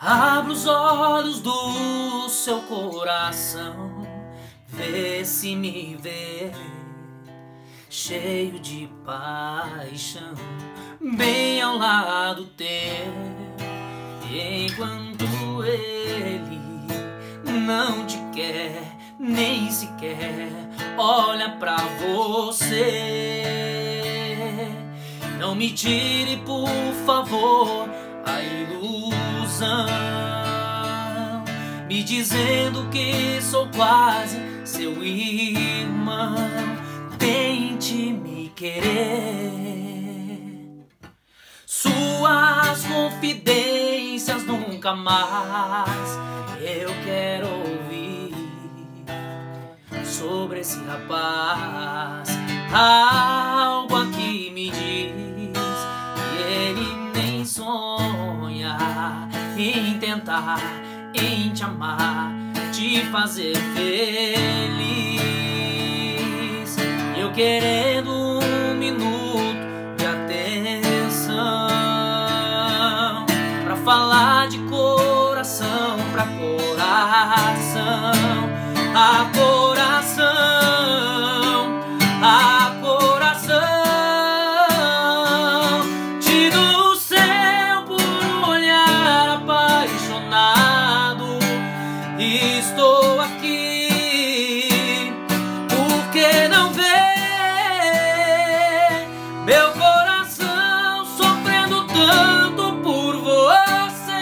Abra os olhos do seu coração, vê se me vê, cheio de paixão, bem ao lado teu, enquanto ele não te quer, nem sequer olha pra você. Não me tire, por favor, a ilusão, me dizendo que sou quase seu irmão. Tente me querer, suas confidências nunca mais eu quero ouvir sobre esse rapaz. Algo ele nem sonha em tentar, em te amar, te fazer feliz. Eu querendo um minuto de atenção pra falar de coração pra coração. A coração Meu coração sofrendo tanto por você.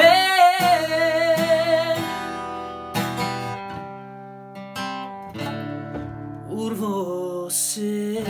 É. Por você.